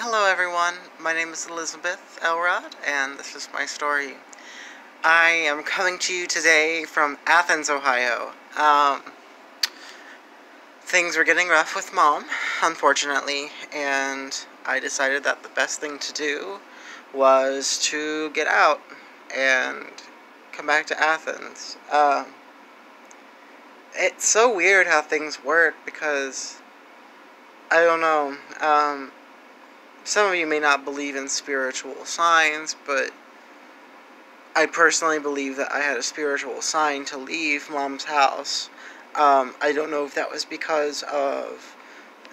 Hello everyone, my name is Elizabeth Elrod, and this is my story. I am coming to you today from Athens, Ohio. Um, things were getting rough with mom, unfortunately, and I decided that the best thing to do was to get out and come back to Athens. Um, it's so weird how things work because I don't know. Um, some of you may not believe in spiritual signs, but I personally believe that I had a spiritual sign to leave mom's house. Um, I don't know if that was because of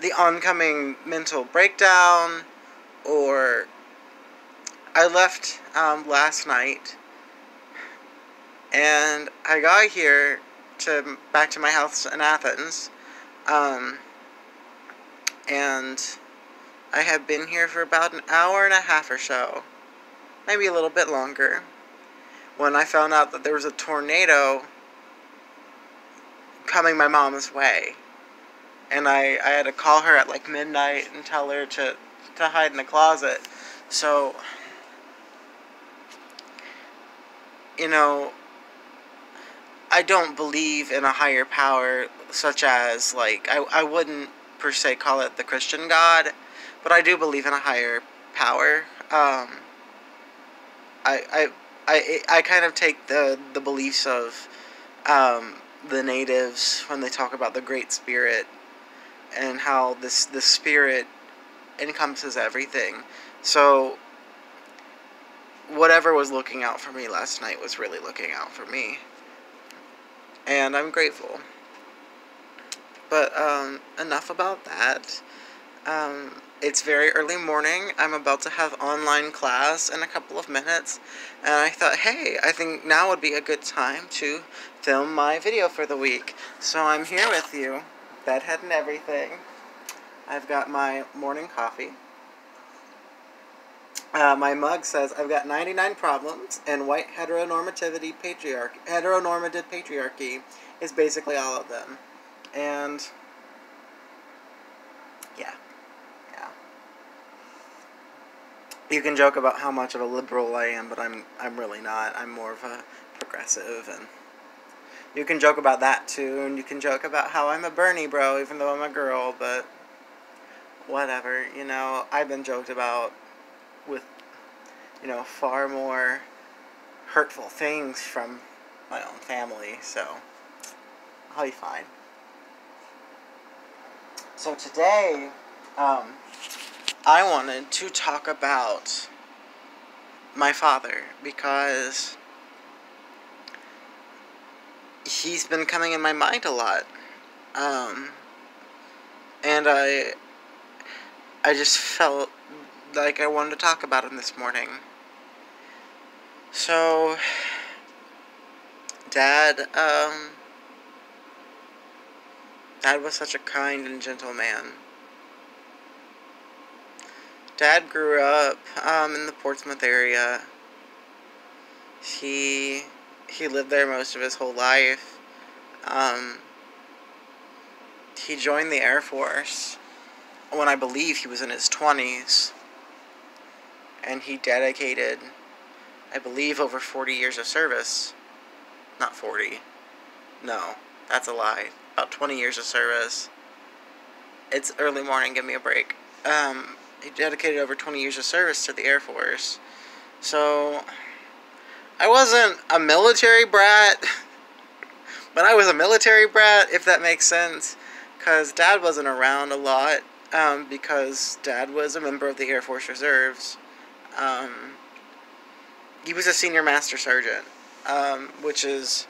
the oncoming mental breakdown or I left um, last night and I got here to back to my house in Athens um, and I have been here for about an hour and a half or so, maybe a little bit longer, when I found out that there was a tornado coming my mom's way. And I, I had to call her at like midnight and tell her to, to hide in the closet. So, you know, I don't believe in a higher power such as, like, I, I wouldn't per se call it the Christian God but I do believe in a higher power. Um, I, I, I, I kind of take the, the beliefs of um, the natives when they talk about the Great Spirit and how this, this spirit encompasses everything. So, whatever was looking out for me last night was really looking out for me. And I'm grateful. But, um, enough about that. Um, it's very early morning. I'm about to have online class in a couple of minutes. And I thought, hey, I think now would be a good time to film my video for the week. So I'm here with you, bedhead and everything. I've got my morning coffee. Uh, my mug says, I've got 99 problems, and white heteronormativity patriarchy, heteronormative patriarchy is basically all of them. And, yeah. You can joke about how much of a liberal I am, but I'm I'm really not. I'm more of a progressive, and you can joke about that too, and you can joke about how I'm a Bernie bro, even though I'm a girl, but whatever. You know, I've been joked about with you know far more hurtful things from my own family, so I'll be fine. So today, um, I wanted to talk about my father because he's been coming in my mind a lot. Um, and I I just felt like I wanted to talk about him this morning. So dad um dad was such a kind and gentle man. Dad grew up um, in the Portsmouth area. He he lived there most of his whole life. Um, he joined the Air Force when I believe he was in his 20s. And he dedicated, I believe, over 40 years of service. Not 40. No, that's a lie. About 20 years of service. It's early morning, give me a break. Um, he dedicated over 20 years of service to the Air Force. So, I wasn't a military brat, but I was a military brat, if that makes sense. Because dad wasn't around a lot, um, because dad was a member of the Air Force Reserves. Um, he was a senior master sergeant, um, which is,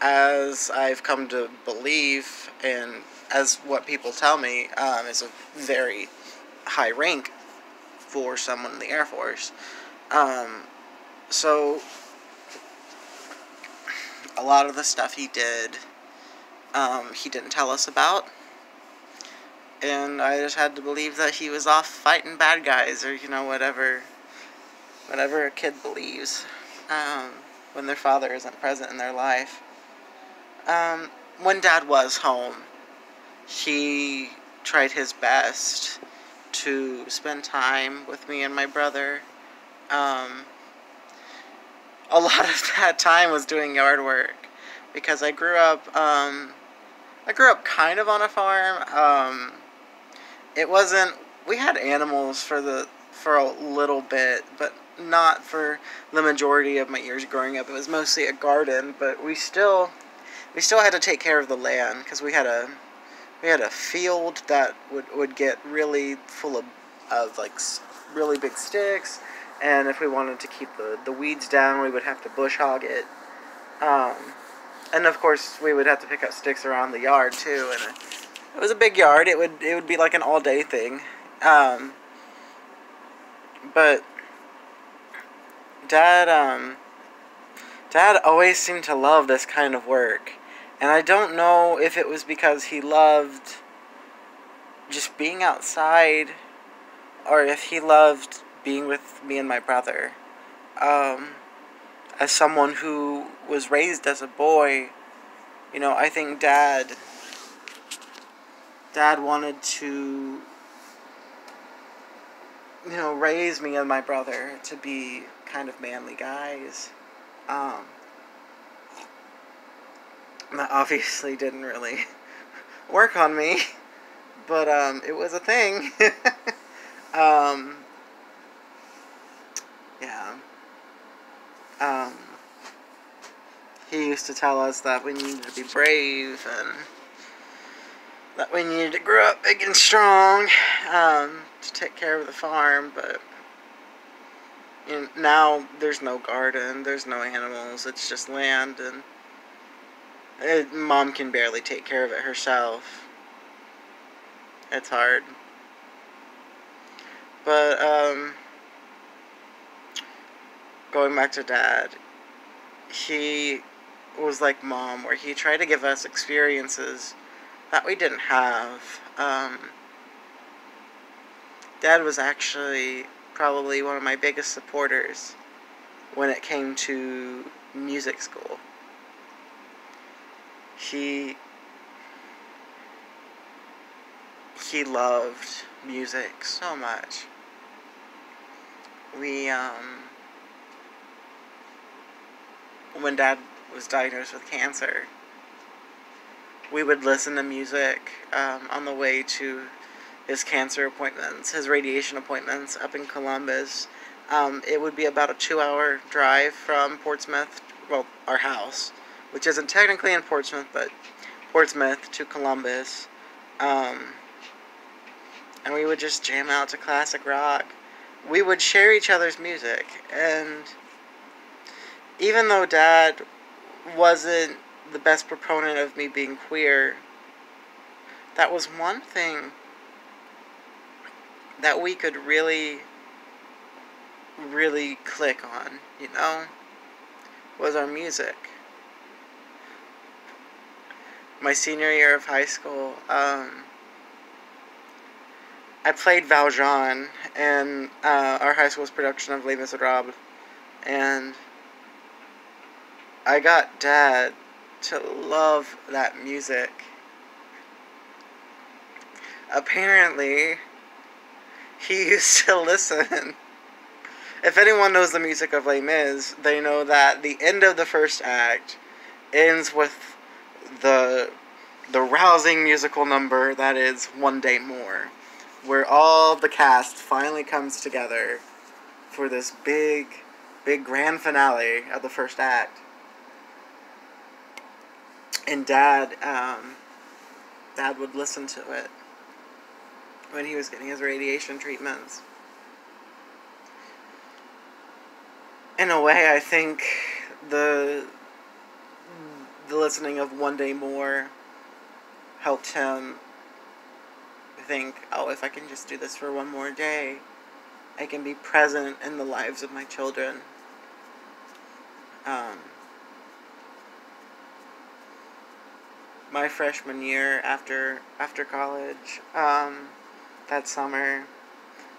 as I've come to believe, and as what people tell me, um, is a very high rank for someone in the Air Force. Um, so, a lot of the stuff he did, um, he didn't tell us about. And I just had to believe that he was off fighting bad guys or, you know, whatever, whatever a kid believes um, when their father isn't present in their life. Um, when dad was home, he tried his best to spend time with me and my brother. Um, a lot of that time was doing yard work because I grew up. Um, I grew up kind of on a farm. Um, it wasn't. We had animals for the for a little bit, but not for the majority of my years growing up. It was mostly a garden, but we still we still had to take care of the land because we had a we had a field that would would get really full of of like really big sticks, and if we wanted to keep the the weeds down, we would have to bush hog it. Um, and of course, we would have to pick up sticks around the yard too, and it was a big yard. It would it would be like an all day thing. Um, but dad um dad always seemed to love this kind of work and i don't know if it was because he loved just being outside or if he loved being with me and my brother um as someone who was raised as a boy you know i think dad dad wanted to you know, raise me and my brother to be kind of manly guys. Um, that obviously didn't really work on me, but um, it was a thing. um, yeah. Um, he used to tell us that we needed to be brave and that we needed to grow up big and strong. Um, to take care of the farm, but you know, now there's no garden, there's no animals, it's just land, and mom can barely take care of it herself. It's hard. But, um, going back to dad, he was like mom, where he tried to give us experiences that we didn't have. Um, Dad was actually probably one of my biggest supporters when it came to music school. He he loved music so much. We um when dad was diagnosed with cancer, we would listen to music um, on the way to his cancer appointments, his radiation appointments up in Columbus. Um, it would be about a two hour drive from Portsmouth, well, our house, which isn't technically in Portsmouth, but Portsmouth to Columbus. Um, and we would just jam out to classic rock. We would share each other's music, and even though Dad wasn't the best proponent of me being queer, that was one thing that we could really, really click on, you know, was our music. My senior year of high school, um, I played Valjean in uh, our high school's production of Les Miserables, and I got Dad to love that music. Apparently, he used to listen. If anyone knows the music of Les Mis, they know that the end of the first act ends with the the rousing musical number that is One Day More, where all the cast finally comes together for this big, big grand finale of the first act. And Dad, um, Dad would listen to it when he was getting his radiation treatments. In a way, I think the the listening of One Day More helped him think, oh, if I can just do this for one more day, I can be present in the lives of my children. Um, my freshman year after after college, um, that summer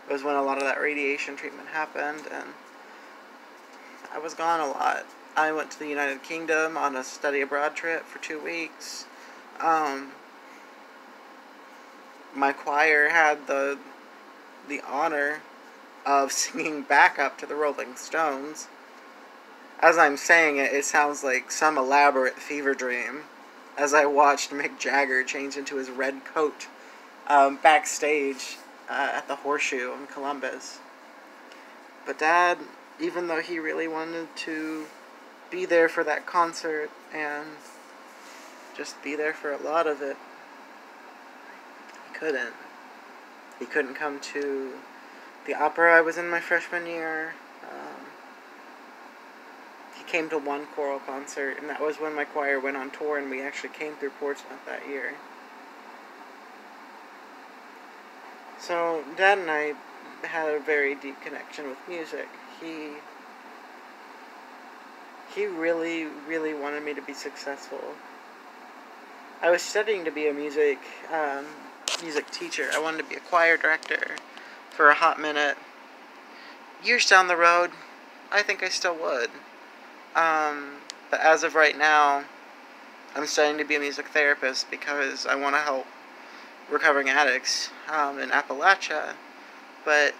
was when a lot of that radiation treatment happened, and I was gone a lot. I went to the United Kingdom on a study abroad trip for two weeks. Um, my choir had the the honor of singing backup to the Rolling Stones. As I'm saying it, it sounds like some elaborate fever dream as I watched Mick Jagger change into his red coat um, backstage uh, at the Horseshoe in Columbus. But Dad, even though he really wanted to be there for that concert and just be there for a lot of it, he couldn't. He couldn't come to the opera I was in my freshman year. Um, he came to one choral concert, and that was when my choir went on tour, and we actually came through Portsmouth that year. So, Dad and I had a very deep connection with music. He he really, really wanted me to be successful. I was studying to be a music um, music teacher. I wanted to be a choir director for a hot minute. Years down the road, I think I still would. Um, but as of right now, I'm studying to be a music therapist because I want to help recovering addicts um, in Appalachia. But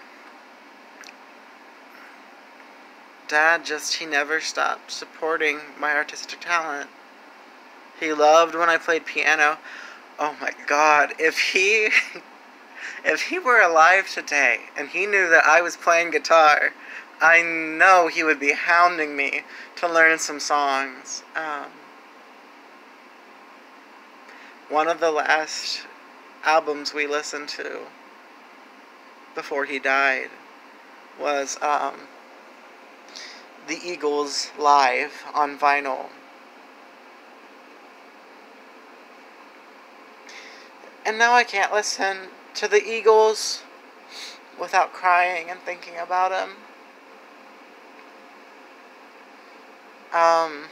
Dad just, he never stopped supporting my artistic talent. He loved when I played piano. Oh my god, if he if he were alive today and he knew that I was playing guitar, I know he would be hounding me to learn some songs. Um, one of the last albums we listened to before he died was um, the Eagles live on vinyl. And now I can't listen to the Eagles without crying and thinking about them. Um,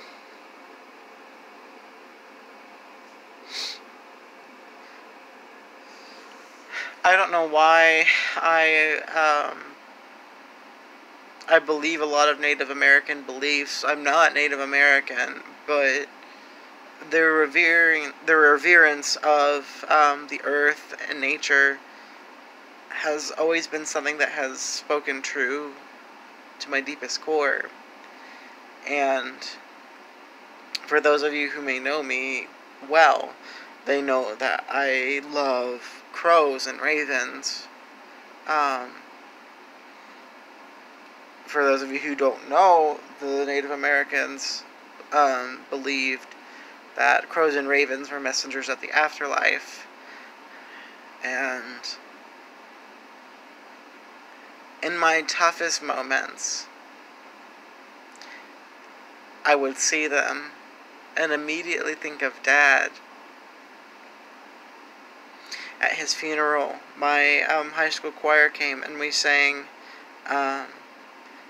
I don't know why I um, I believe a lot of Native American beliefs. I'm not Native American, but their revering, their reverence of um, the earth and nature has always been something that has spoken true to my deepest core. And for those of you who may know me well, they know that I love crows and ravens. Um, for those of you who don't know, the Native Americans um, believed that crows and ravens were messengers of the afterlife. And in my toughest moments, I would see them and immediately think of Dad. At his funeral, my um, high school choir came and we sang um,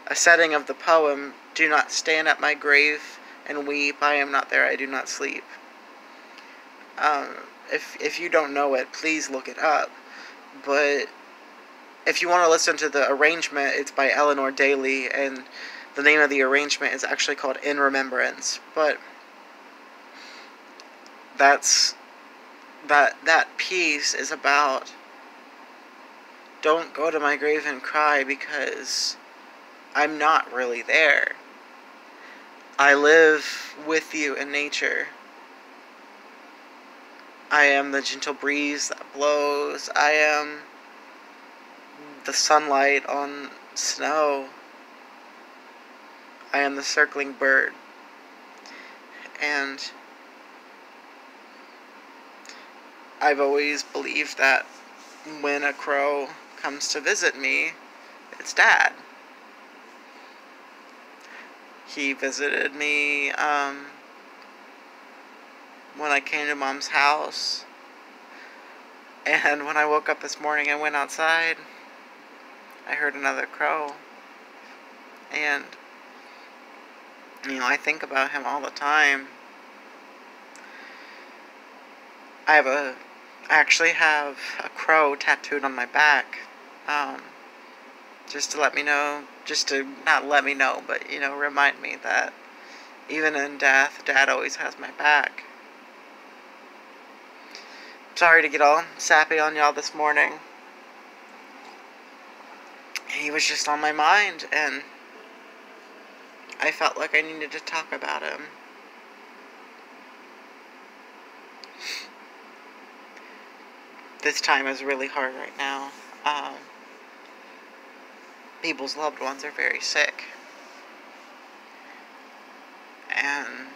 a setting of the poem, Do Not Stand at My Grave and weep. I am not there. I do not sleep. Um, if if you don't know it, please look it up. But if you want to listen to the arrangement, it's by Eleanor Daley, and the name of the arrangement is actually called In Remembrance. But that's that that piece is about don't go to my grave and cry because I'm not really there. I live with you in nature. I am the gentle breeze that blows. I am the sunlight on snow. I am the circling bird. And I've always believed that when a crow comes to visit me, it's dad he visited me um, when I came to mom's house. And when I woke up this morning and went outside, I heard another crow. And, you know, I think about him all the time. I have a, I actually have a crow tattooed on my back. Um, just to let me know, just to not let me know, but you know, remind me that even in death, Dad always has my back. Sorry to get all sappy on y'all this morning. he was just on my mind, and I felt like I needed to talk about him. This time is really hard right now. Um, people's loved ones are very sick. And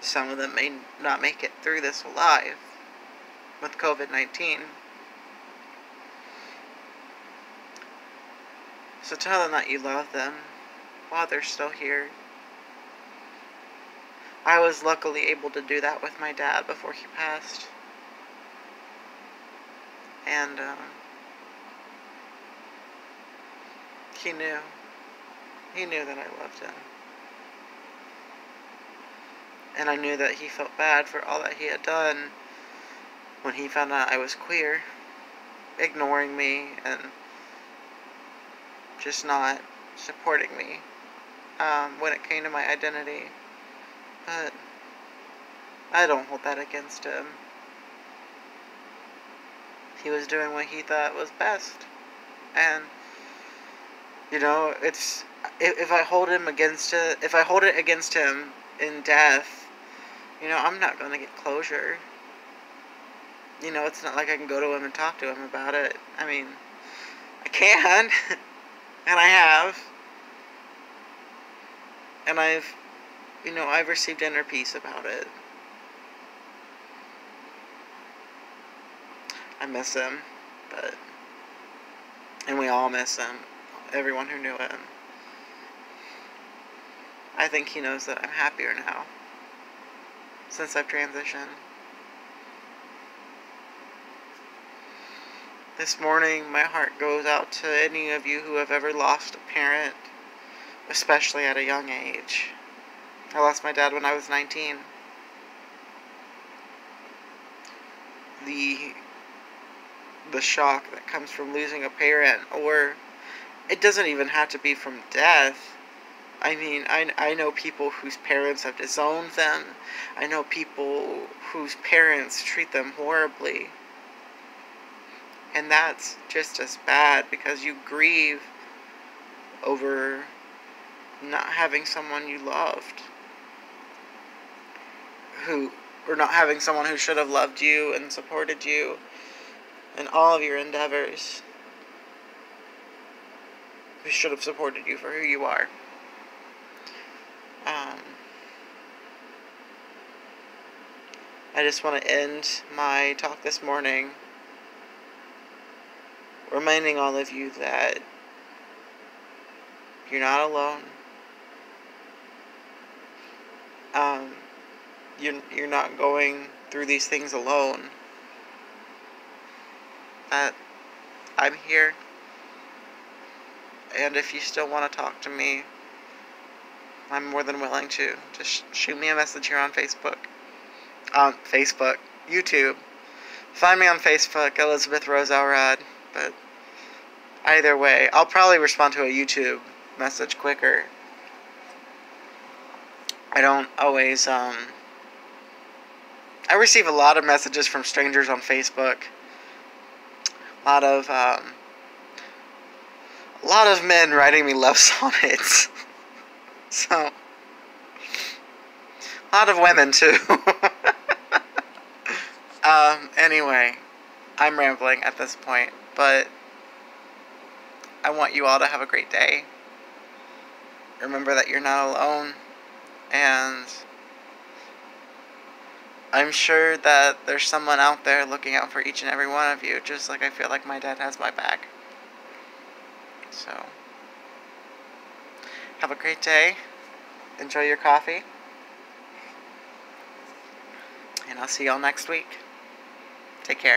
some of them may not make it through this alive with COVID 19. So tell them that you love them while they're still here. I was luckily able to do that with my dad before he passed. And um, he knew. He knew that I loved him. And I knew that he felt bad for all that he had done when he found out I was queer, ignoring me and just not supporting me um, when it came to my identity. But I don't hold that against him. He was doing what he thought was best. And, you know, it's. If I hold him against it, if I hold it against him in death, you know, I'm not going to get closure. You know, it's not like I can go to him and talk to him about it. I mean, I can, and I have. And I've, you know, I've received inner peace about it. I miss him, but. And we all miss him. Everyone who knew him. I think he knows that I'm happier now since I've transitioned. This morning, my heart goes out to any of you who have ever lost a parent, especially at a young age. I lost my dad when I was 19. The the shock that comes from losing a parent or it doesn't even have to be from death I mean, I, I know people whose parents have disowned them. I know people whose parents treat them horribly. And that's just as bad because you grieve over not having someone you loved. Who, or not having someone who should have loved you and supported you in all of your endeavors. Who should have supported you for who you are. Um, I just want to end my talk this morning reminding all of you that you're not alone. Um, you're, you're not going through these things alone. That I'm here. And if you still want to talk to me, I'm more than willing to. Just shoot me a message here on Facebook. On Facebook. YouTube. Find me on Facebook, Elizabeth Rose. But either way, I'll probably respond to a YouTube message quicker. I don't always, um... I receive a lot of messages from strangers on Facebook. A lot of, um... A lot of men writing me love sonnets. So, a lot of women too. um, anyway, I'm rambling at this point, but I want you all to have a great day. Remember that you're not alone, and I'm sure that there's someone out there looking out for each and every one of you, just like I feel like my dad has my back. So. Have a great day. Enjoy your coffee. And I'll see y'all next week. Take care.